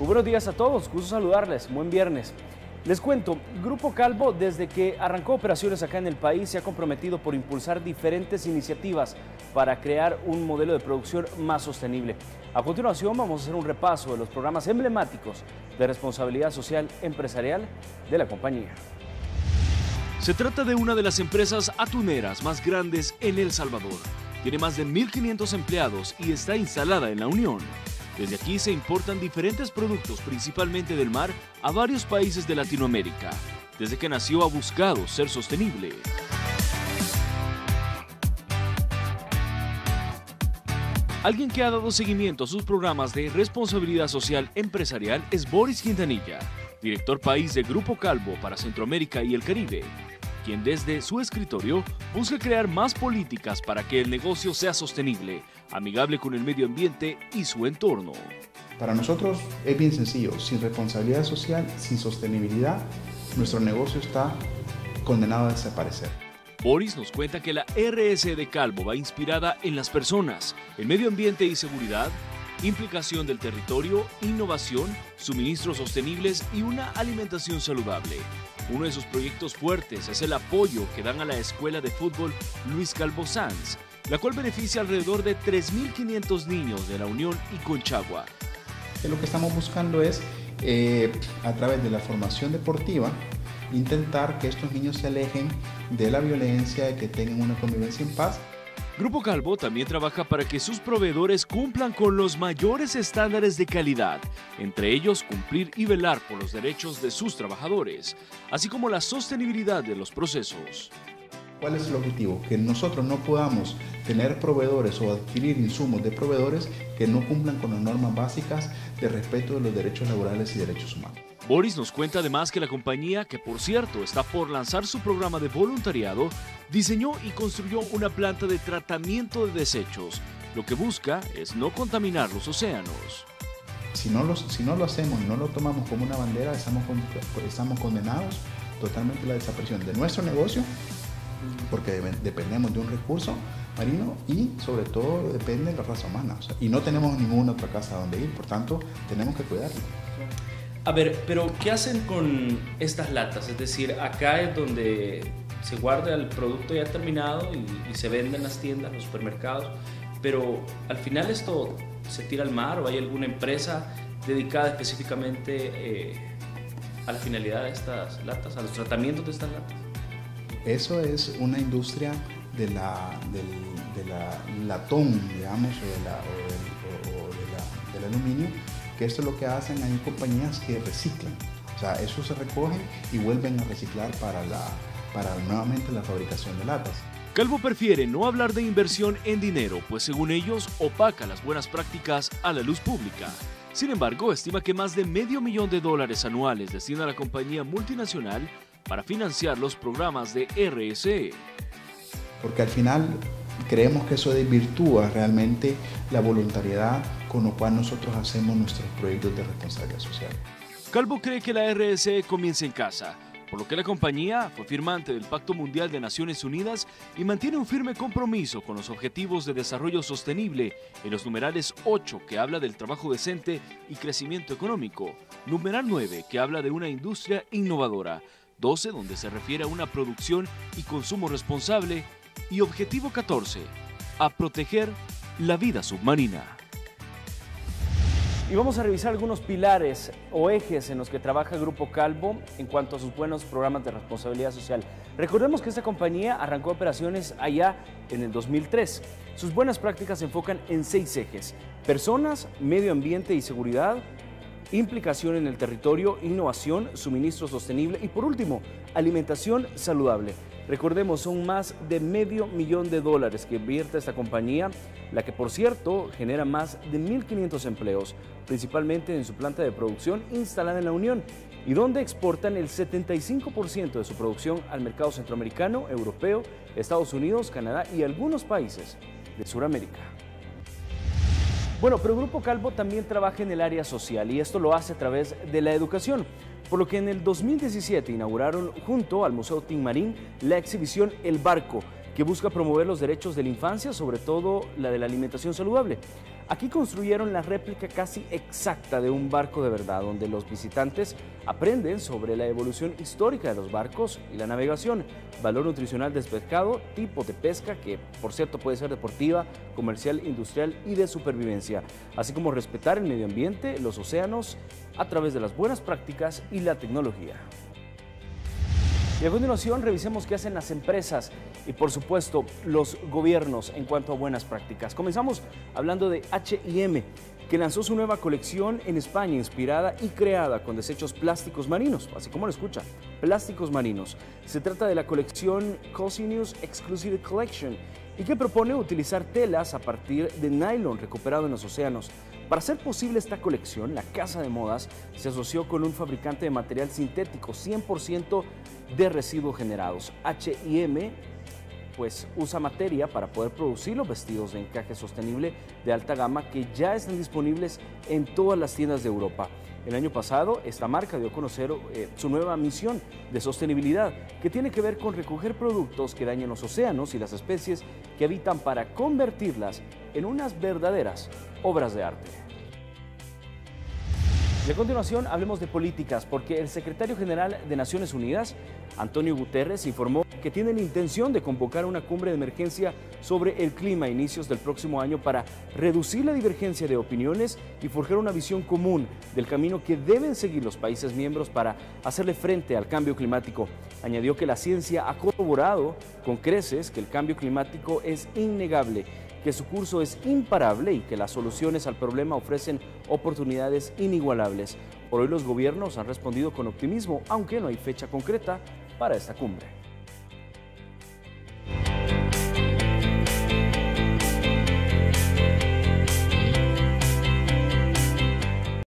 Muy buenos días a todos, gusto saludarles, buen viernes. Les cuento, Grupo Calvo desde que arrancó operaciones acá en el país se ha comprometido por impulsar diferentes iniciativas para crear un modelo de producción más sostenible. A continuación vamos a hacer un repaso de los programas emblemáticos de responsabilidad social empresarial de la compañía. Se trata de una de las empresas atuneras más grandes en El Salvador. Tiene más de 1.500 empleados y está instalada en la Unión. Desde aquí se importan diferentes productos, principalmente del mar, a varios países de Latinoamérica. Desde que nació ha buscado ser sostenible. Alguien que ha dado seguimiento a sus programas de responsabilidad social empresarial es Boris Quintanilla, director país de Grupo Calvo para Centroamérica y el Caribe, quien desde su escritorio busca crear más políticas para que el negocio sea sostenible, amigable con el medio ambiente y su entorno. Para nosotros es bien sencillo, sin responsabilidad social, sin sostenibilidad, nuestro negocio está condenado a desaparecer. Boris nos cuenta que la RS de Calvo va inspirada en las personas, el medio ambiente y seguridad, implicación del territorio, innovación, suministros sostenibles y una alimentación saludable. Uno de sus proyectos fuertes es el apoyo que dan a la Escuela de Fútbol Luis Calvo Sanz, la cual beneficia alrededor de 3.500 niños de la Unión y Conchagua. Lo que estamos buscando es, eh, a través de la formación deportiva, intentar que estos niños se alejen de la violencia que tengan una convivencia en paz. Grupo Calvo también trabaja para que sus proveedores cumplan con los mayores estándares de calidad, entre ellos cumplir y velar por los derechos de sus trabajadores, así como la sostenibilidad de los procesos. ¿Cuál es el objetivo? Que nosotros no podamos tener proveedores o adquirir insumos de proveedores que no cumplan con las normas básicas de respeto de los derechos laborales y derechos humanos. Boris nos cuenta además que la compañía, que por cierto está por lanzar su programa de voluntariado, diseñó y construyó una planta de tratamiento de desechos. Lo que busca es no contaminar los océanos. Si no, lo hacemos, no lo tomamos como una bandera, estamos, estamos condenados totalmente a la desaparición de nuestro negocio, porque dependemos de un recurso marino y sobre todo depende de la raza humana. y no tenemos ninguna otra casa donde ir, por tanto tenemos que cuidarlo. A ver, pero ¿qué hacen con estas latas? Es decir, acá es donde se guarda el producto ya terminado y, se vende en las tiendas, en los supermercados, pero al final esto se tira al mar o hay alguna empresa dedicada específicamente eh, a la finalidad de estas latas, a los tratamientos de estas latas. Eso es una industria de la, del, de latón, digamos, o, del aluminio que esto es lo que hacen, hay compañías que reciclan. O sea, eso se recoge y vuelven a reciclar para, la, para nuevamente la fabricación de latas. Calvo prefiere no hablar de inversión en dinero, pues según ellos opaca las buenas prácticas a la luz pública. Sin embargo, estima que más de medio millón de dólares anuales destina la compañía multinacional para financiar los programas de RSE. Porque al final creemos que eso desvirtúa realmente la voluntariedad con lo cual nosotros hacemos nuestros proyectos de responsabilidad social. Calvo cree que la RSE comienza en casa, por lo que la compañía fue firmante del Pacto Mundial de Naciones Unidas y mantiene un firme compromiso con los Objetivos de Desarrollo Sostenible en los numerales 8 que habla del trabajo decente y crecimiento económico, numeral 9 que habla de una industria innovadora, 12 donde se refiere a una producción y consumo responsable y objetivo 14, a proteger la vida submarina. Y vamos a revisar algunos pilares o ejes en los que trabaja Grupo Calvo en cuanto a sus buenos programas de responsabilidad social. Recordemos que esta compañía arrancó operaciones allá en el 2003. Sus buenas prácticas se enfocan en seis ejes. Personas, medio ambiente y seguridad, implicación en el territorio, innovación, suministro sostenible y por último, alimentación saludable. Recordemos, son más de medio millón de dólares que invierte esta compañía, la que por cierto genera más de 1.500 empleos, principalmente en su planta de producción instalada en la Unión y donde exportan el 75% de su producción al mercado centroamericano, europeo, Estados Unidos, Canadá y algunos países de Sudamérica. Bueno, pero Grupo Calvo también trabaja en el área social y esto lo hace a través de la educación por lo que en el 2017 inauguraron junto al Museo Marín la exhibición El Barco, que busca promover los derechos de la infancia, sobre todo la de la alimentación saludable. Aquí construyeron la réplica casi exacta de un barco de verdad, donde los visitantes aprenden sobre la evolución histórica de los barcos y la navegación, valor nutricional del pescado, tipo de pesca, que por cierto puede ser deportiva, comercial, industrial y de supervivencia, así como respetar el medio ambiente, los océanos, a través de las buenas prácticas y la tecnología. Y a continuación revisemos qué hacen las empresas y por supuesto los gobiernos en cuanto a buenas prácticas. Comenzamos hablando de H&M que lanzó su nueva colección en España inspirada y creada con desechos plásticos marinos, así como lo escucha, plásticos marinos. Se trata de la colección Cozy News Exclusive Collection y que propone utilizar telas a partir de nylon recuperado en los océanos. Para hacer posible esta colección, la casa de modas se asoció con un fabricante de material sintético 100% de residuos generados. H&M pues usa materia para poder producir los vestidos de encaje sostenible de alta gama que ya están disponibles en todas las tiendas de Europa. El año pasado, esta marca dio a conocer eh, su nueva misión de sostenibilidad, que tiene que ver con recoger productos que dañen los océanos y las especies que habitan para convertirlas en unas verdaderas obras de arte. Y a continuación hablemos de políticas, porque el secretario general de Naciones Unidas, Antonio Guterres, informó que tiene la intención de convocar una cumbre de emergencia sobre el clima a inicios del próximo año para reducir la divergencia de opiniones y forjar una visión común del camino que deben seguir los países miembros para hacerle frente al cambio climático. Añadió que la ciencia ha corroborado con creces que el cambio climático es innegable que su curso es imparable y que las soluciones al problema ofrecen oportunidades inigualables. Por hoy los gobiernos han respondido con optimismo, aunque no hay fecha concreta para esta cumbre.